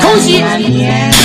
Cozy.